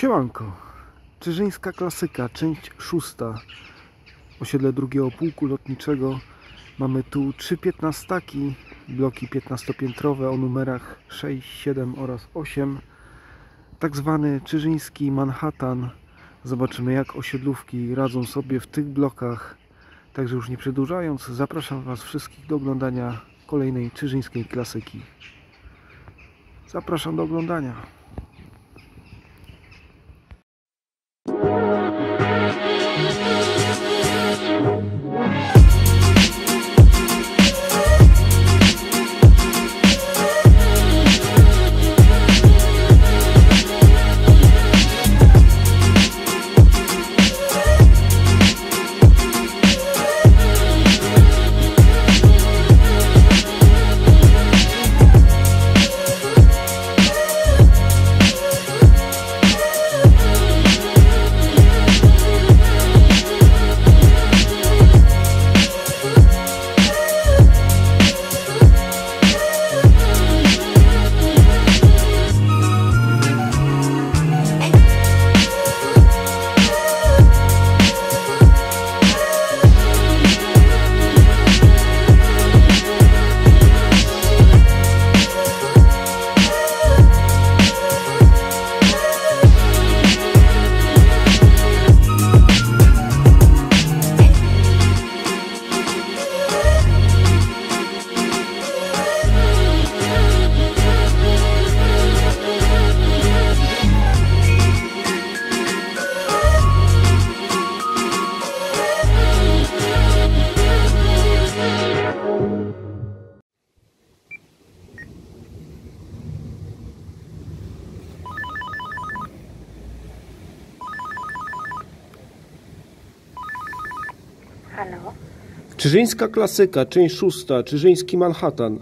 Siemanko, Czyżyńska klasyka, część szósta, osiedle drugiego pułku lotniczego. Mamy tu trzy piętnastaki, bloki 15-piętrowe o numerach 6, 7 oraz 8. Tak zwany Czyżyński Manhattan. Zobaczymy jak osiedlówki radzą sobie w tych blokach. Także już nie przedłużając, zapraszam Was wszystkich do oglądania kolejnej Czyżyńskiej klasyki. Zapraszam do oglądania. Czyżyńska klasyka, część szósta, Czyżyński Manhattan.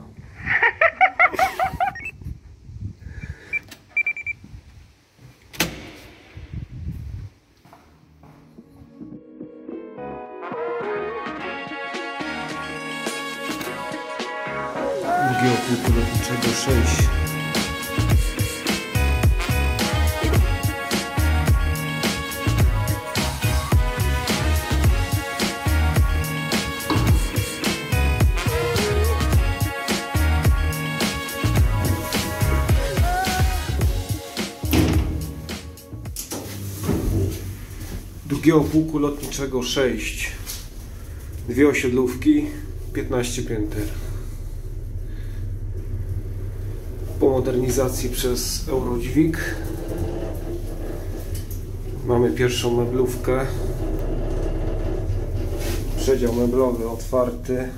Drugiego pułku lotniczego 6. Dwie osiedlówki, 15 pięter. Po modernizacji przez Eurodźwig mamy pierwszą meblówkę. Przedział meblowy otwarty.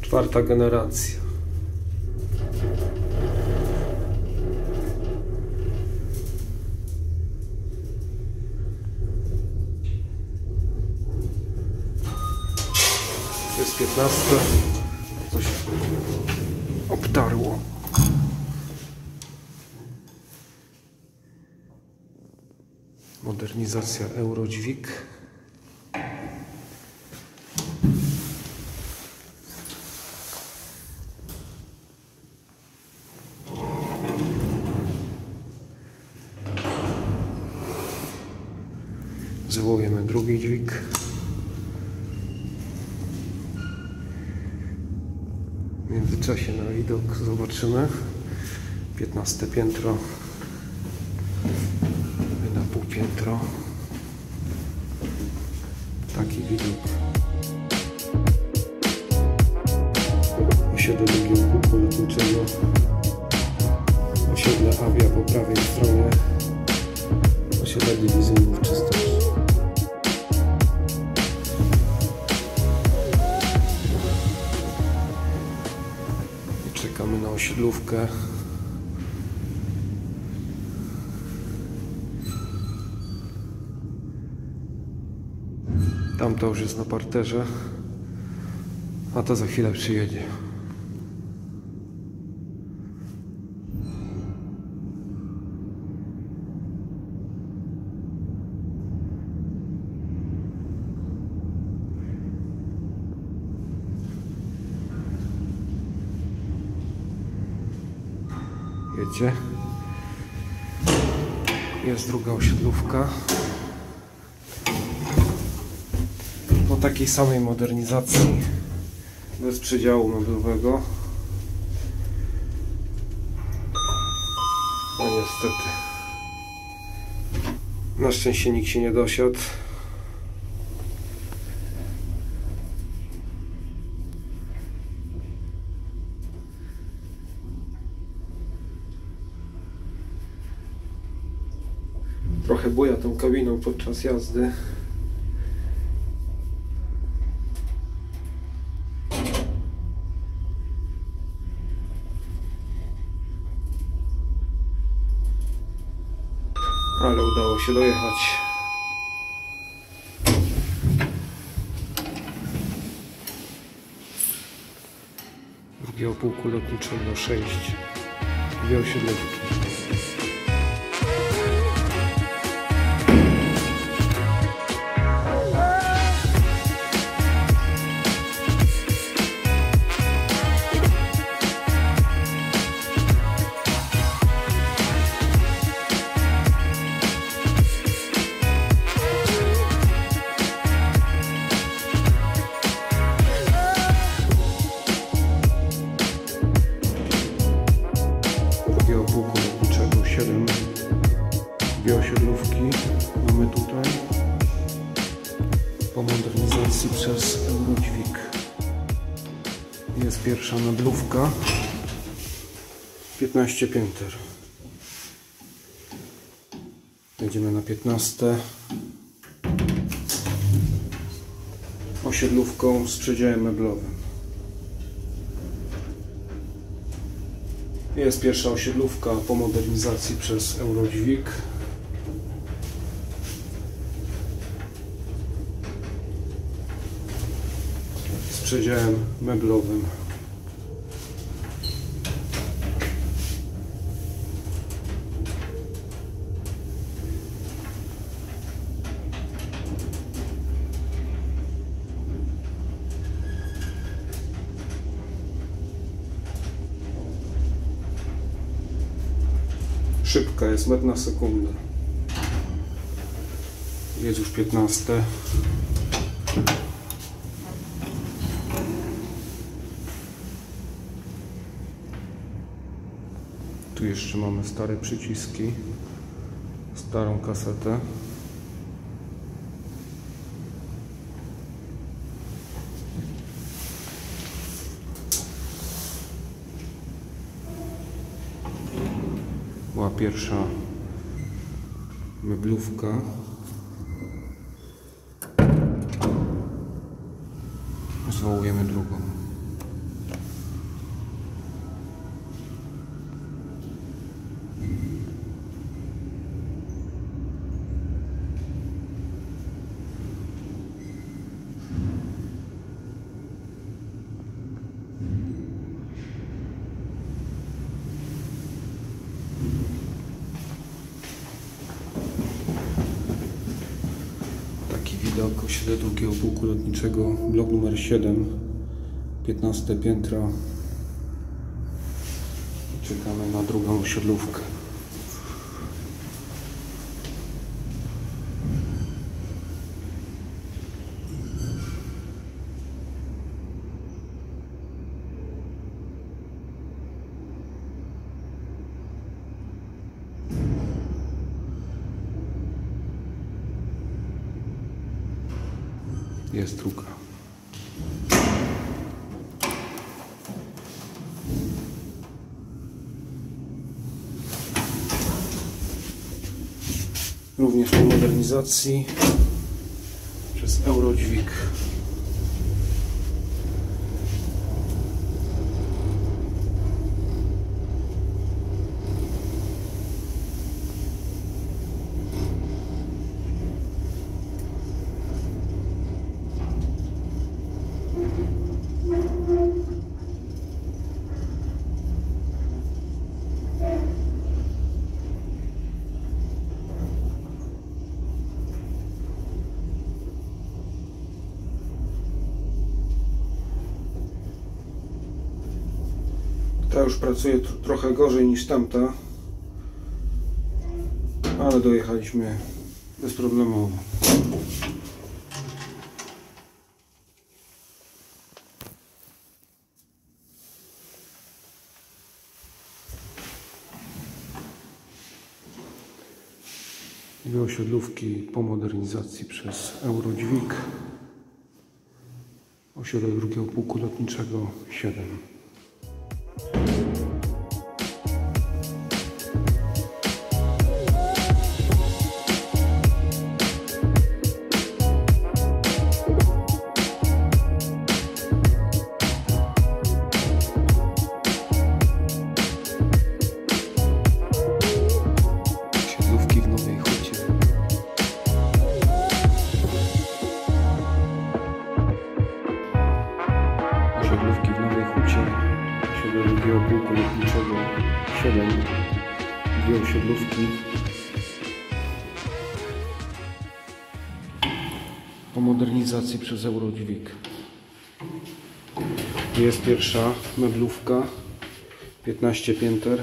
Czwarta generacja. To jest 15. Coś obtarło. Modernizacja Eurodźwig. Zwołujemy drugi dźwig. Międzyczasie na widok zobaczymy. 15 piętro. Na pół piętro czekamy na osiedlówkę. Tam to już jest na parterze, a to za chwilę przyjedzie. Wiecie. Jest druga osiedlówka. Po takiej samej modernizacji, bez przedziału meblowego. No niestety. Na szczęście nikt się nie dosiadł. Podczas jazdy. Ale udało się dojechać. Drugiego pułku lotniczego 6. Dwie osiedlówki. Pierwsza meblówka 15 pięter jedziemy na 15 osiedlówką z przedziałem meblowym Jest pierwsza osiedlówka po modernizacji przez Eurodźwig. Z przedziałem meblowym. Szybka jest, metr na sekundę. Jest już 15. Tu jeszcze mamy stare przyciski, starą kasetę. była pierwsza meblówka. Zwołujemy drugą. Osiedle drugiego pułku lotniczego, blok numer 7, 15 piętro. Czekamy na drugą osiedlówkę. Jest druga. Również po modernizacji przez Eurodźwig. Ta już pracuje tr- trochę gorzej niż tamta, ale dojechaliśmy bezproblemowo. Dwie osiedlówki po modernizacji przez Eurodźwig. Osiedle drugiego pułku lotniczego 7. osiedlówki. Po modernizacji przez Eurodźwig. Jest pierwsza meblówka. 15 pięter.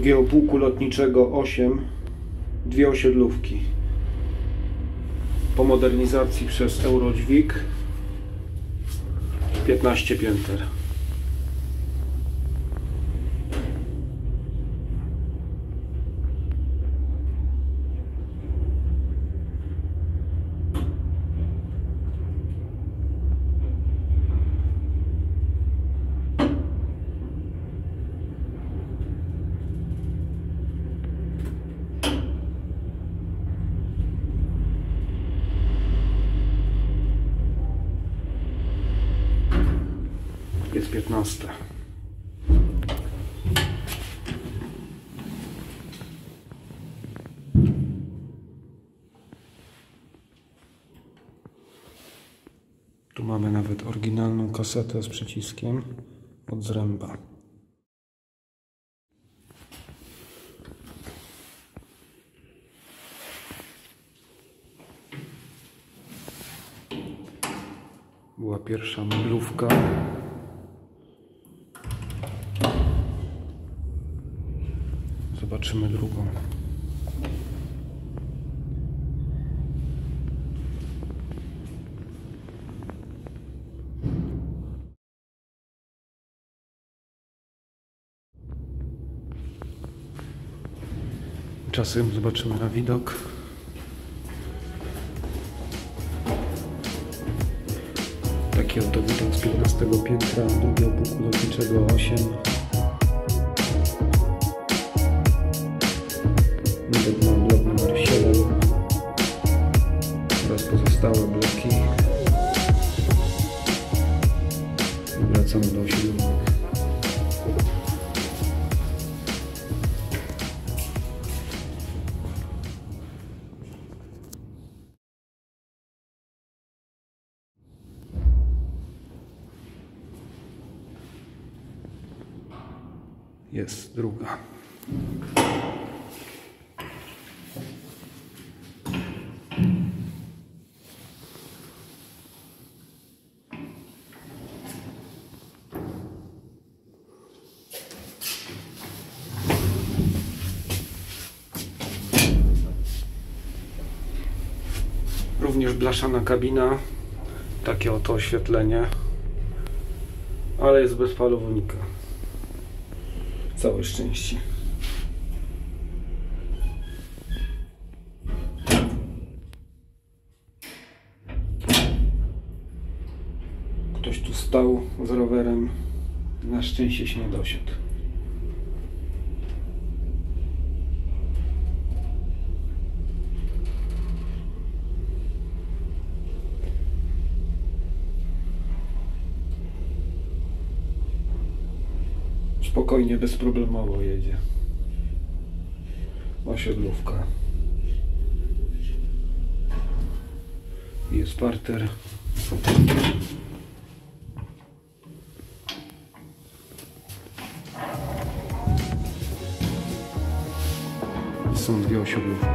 Drugiego pułku lotniczego 8 dwie osiedlówki. Po modernizacji przez Eurodźwig 15 pięter 15. Tu mamy nawet oryginalną kasetę z przyciskiem od zręba. Była pierwsza mylówka. Zobaczymy drugą. Czasem zobaczymy na widok. Taki oto widok z 15 piętra drugiego pułku lotniczego 8. druga. Również blaszana kabina. Takie oto oświetlenie. Ale jest bez falownika. Całe szczęście. Ktoś tu stał z rowerem. Na szczęście się nie dosiadł. Spokojnie, bezproblemowo jedzie. Osiedlówka. Jest parter. Są dwie osiedlówki.